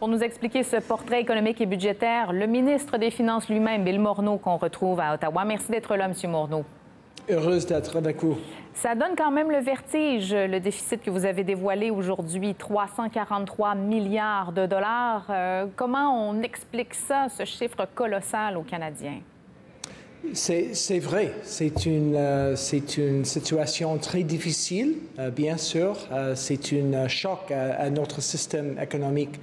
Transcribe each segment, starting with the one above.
Pour nous expliquer ce portrait économique et budgétaire, le ministre des Finances lui-même, Bill Morneau, qu'on retrouve à Ottawa. Merci d'être là, M. Morneau. Heureuse d'être avec vous. Ça donne quand même le vertige, le déficit que vous avez dévoilé aujourd'hui, 343 milliards de dollars. Euh, comment on explique ça, ce chiffre colossal aux Canadiens? C'est vrai, c'est une, euh, une, situation très difficile, euh, bien sûr. c'est un choc à, notre système économique.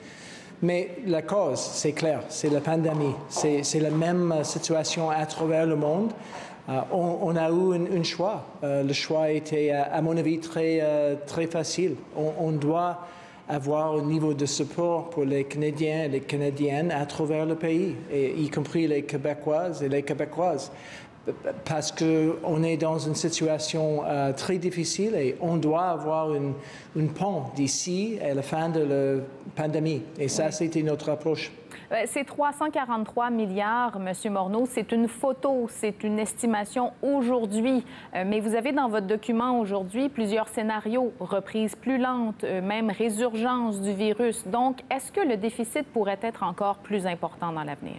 Mais la cause, c'est clair, c'est la pandémie. C'est la même situation à travers le monde. Euh, on, a eu un, choix. Euh, le choix était, euh, à mon avis, très, très facile. On, doit avoir un niveau de support pour les Canadiens et les Canadiennes à travers le pays, y compris les Québécoises et les Québécoises parce qu'on est dans une situation très difficile et on doit avoir une, une pont d'ici à la fin de la pandémie. Et ça, c'était notre approche. Euh, c'est 343 milliards, M. Morneau. C'est une photo, c'est une estimation aujourd'hui. Euh, mais vous avez dans votre document aujourd'hui plusieurs scénarios, reprise plus lente, euh, même résurgence du virus. Donc, est-ce que le déficit pourrait être encore plus important dans l'avenir?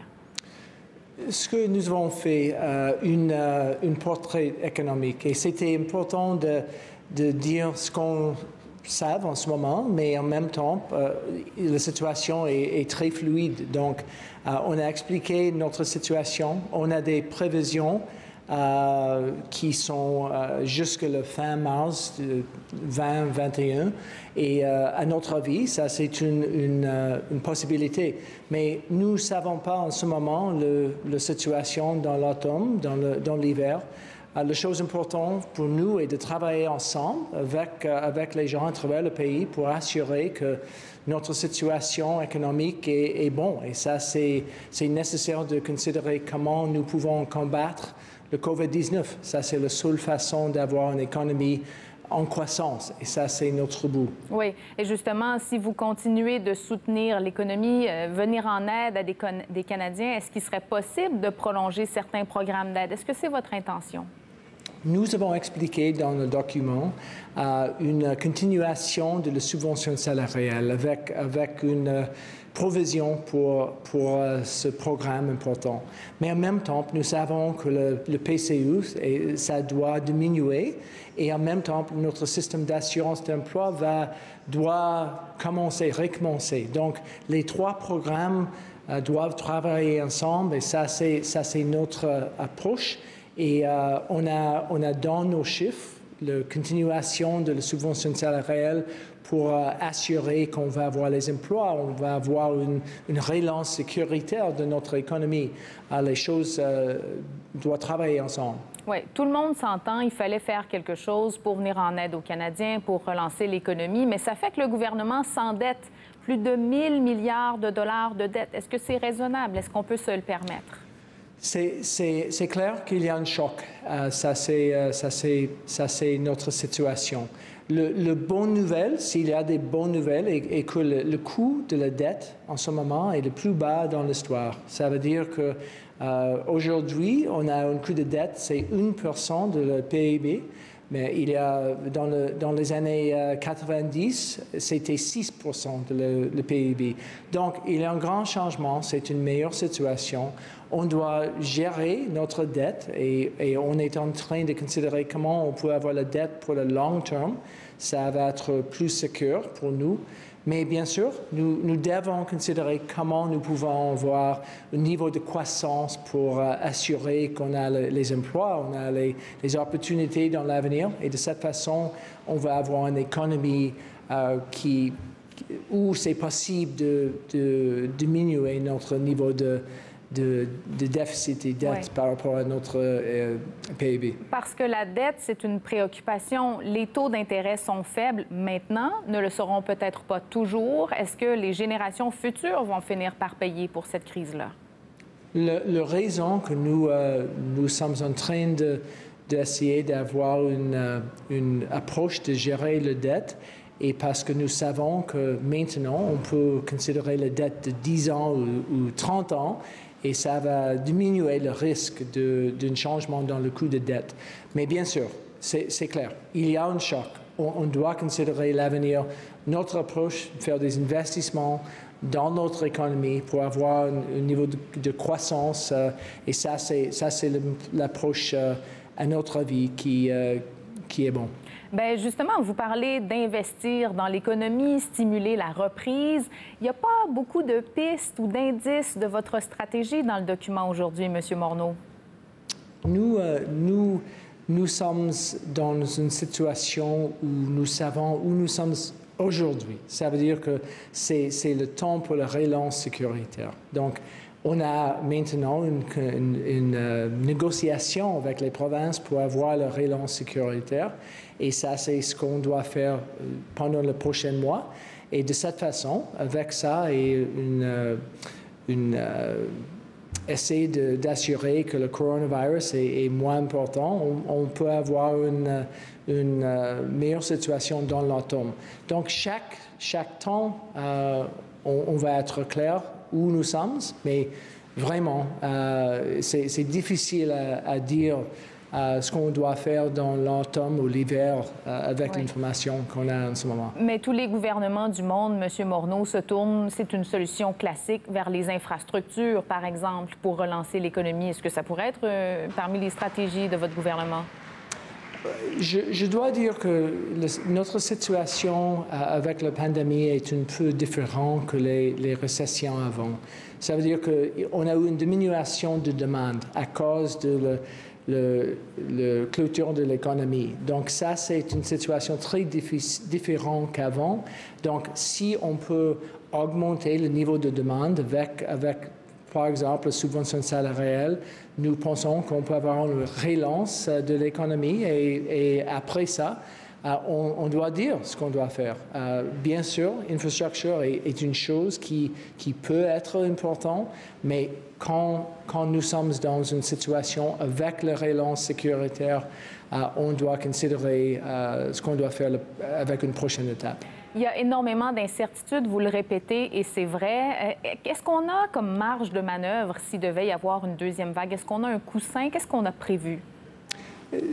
Ce que nous avons fait, une, une portrait économique, et c'était important de, de dire ce qu'on savent en ce moment, mais en même temps, euh, la situation est, très fluide. Donc, euh, on a expliqué notre situation, on a des prévisions euh, qui sont jusque le fin mars 2021. Et à notre avis, ça, c'est une, une, possibilité. Mais nous ne savons pas en ce moment la situation dans l'automne, dans l'hiver. Euh, la chose importante pour nous est de travailler ensemble avec, euh, avec les gens à travers le pays pour assurer que notre situation économique est, est bonne. Et ça, c'est nécessaire de considérer comment nous pouvons combattre le COVID-19. Ça, c'est la seule façon d'avoir une économie en croissance. Et ça, c'est notre bout. Oui. Et justement, si vous continuez de soutenir l'économie, euh, venir en aide à des, des Canadiens, est-ce qu'il serait possible de prolonger certains programmes d'aide? Est-ce que c'est votre intention? Nous avons expliqué dans le document euh, une continuation de la subvention salariale avec, avec une provision pour, pour euh, ce programme important. Mais en même temps, nous savons que le, PCU, et, ça doit diminuer et en même temps, notre système d'assurance d'emploi doit commencer, recommencer. Donc, les trois programmes euh, doivent travailler ensemble et ça, c'est notre approche. Et euh, on, a, dans nos chiffres la continuation de la subvention salariale pour euh, assurer qu'on va avoir les emplois, on va avoir une, relance sécuritaire de notre économie. Euh, les choses doivent travailler ensemble. Oui, tout le monde s'entend, il fallait faire quelque chose pour venir en aide aux Canadiens, pour relancer l'économie, mais ça fait que le gouvernement s'endette plus de 1000 milliards de dollars de dettes. Est-ce que c'est raisonnable? Est-ce qu'on peut se le permettre? C'est clair qu'il y a un choc. Euh, ça, c'est notre situation. Le, le bonne nouvelle, s'il y a des bonnes nouvelles, est, que le, coût de la dette en ce moment est le plus bas dans l'histoire. Ça veut dire que euh, aujourd'hui, on a un coût de dette, c'est 1% de le PIB. Mais il y a, dans, le, dans les années 90, euh, c'était 6% de le, PIB. Donc, il y a un grand changement, c'est une meilleure situation. On doit gérer notre dette et, et, on est en train de considérer comment on peut avoir la dette pour le long terme. Ça va être plus sûr pour nous. Mais bien sûr, nous, devons considérer comment nous pouvons avoir un niveau de croissance pour euh, assurer qu'on a les emplois, on a les, opportunités dans l'avenir. Et de cette façon, on va avoir une économie euh, où c'est possible de diminuer notre niveau de, de, déficit et dette par rapport à notre euh, PIB. Parce que la dette, c'est une préoccupation. Les taux d'intérêt sont faibles maintenant, ne le seront peut-être pas toujours. Est-ce que les générations futures vont finir par payer pour cette crise-là? Le, raison que nous, euh, nous sommes en train d'essayer d'avoir une, euh, une approche de gérer la dette, et parce que nous savons que maintenant, on peut considérer la dette de 10 ans ou, ou 30 ans et ça va diminuer le risque d'un changement dans le coût de dette. Mais bien sûr, c'est clair, il y a un choc. on, doit considérer l'avenir, notre approche, faire des investissements dans notre économie pour avoir un, niveau de, croissance. Euh, et ça, c'est, l'approche, euh, à notre avis, qui, euh, qui est bon. Bien, justement, vous parlez d'investir dans l'économie, stimuler la reprise. Il n'y a pas beaucoup de pistes ou d'indices de votre stratégie dans le document aujourd'hui, M. Morneau? Nous, nous nous sommes dans une situation où nous savons où nous sommes aujourd'hui. Ça veut dire que c'est le temps pour la relance sécuritaire. Donc, on a maintenant une, euh, négociation avec les provinces pour avoir la relance sécuritaire. Et ça, c'est ce qu'on doit faire euh, pendant le prochain mois. Et de cette façon, avec ça et une, euh, essayer d'assurer que le coronavirus est, moins important, on, peut avoir une, meilleure situation dans l'automne. Donc, chaque, chaque temps, on, va être clair où nous sommes, mais vraiment, euh, c'est difficile à dire ce qu'on doit faire dans l'automne ou l'hiver euh, avec l'information qu'on a en ce moment. Mais tous les gouvernements du monde, M. Morneau, se tournent, c'est une solution classique, vers les infrastructures, par exemple, pour relancer l'économie. Est-ce que ça pourrait être euh, parmi les stratégies de votre gouvernement? Je, dois dire que notre situation euh, avec la pandémie est un peu différente que les, récessions avant. Ça veut dire qu'on a eu une diminution de demande à cause de le, le, clôture de l'économie. Donc ça, c'est une situation très différente qu'avant. Donc si on peut augmenter le niveau de demande avec par exemple, subvention salariale, nous pensons qu'on peut avoir une relance de l'économie et après ça, euh, on, doit dire ce qu'on doit faire. Euh, bien sûr, l'infrastructure est, une chose qui, peut être importante, mais quand, nous sommes dans une situation avec la relance sécuritaire, euh, on doit considérer ce qu'on doit faire avec une prochaine étape. Il y a énormément d'incertitudes, vous le répétez, et c'est vrai. Qu'est-ce qu'on a comme marge de manœuvre s'il devait y avoir une deuxième vague? Est-ce qu'on a un coussin? Qu'est-ce qu'on a prévu?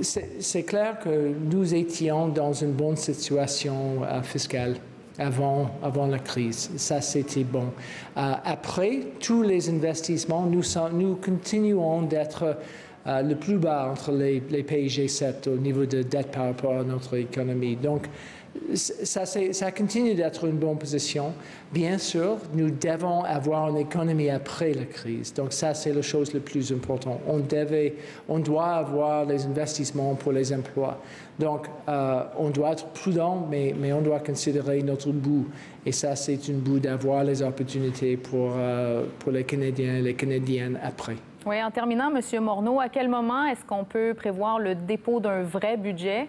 C'est clair que nous étions dans une bonne situation euh, fiscale avant, avant la crise. Ça, c'était bon. Euh, après, tous les investissements, nous, continuons d'être euh, le plus bas entre les, les pays G7 au niveau de dette par rapport à notre économie. Donc, ça, continue d'être une bonne position. Bien sûr, nous devons avoir une économie après la crise. Donc ça, c'est la chose la plus importante. On, doit avoir les investissements pour les emplois. Donc, euh, on doit être prudent, mais, mais, on doit considérer notre bout. Et ça, c'est une bout d'avoir les opportunités pour, euh, pour les Canadiens et les Canadiennes après. Oui, en terminant, M. Morneau, à quel moment est-ce qu'on peut prévoir le dépôt d'un vrai budget?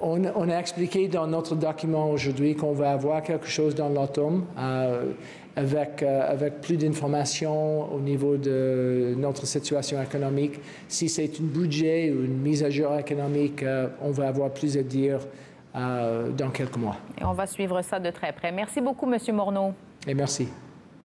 On, a expliqué dans notre document aujourd'hui qu'on va avoir quelque chose dans l'automne euh, avec, euh, avec plus d'informations au niveau de notre situation économique. Si c'est un budget ou une mise à jour économique, euh, on va avoir plus à dire dans quelques mois. Et on va suivre ça de très près. Merci beaucoup, M. Morneau. Et merci.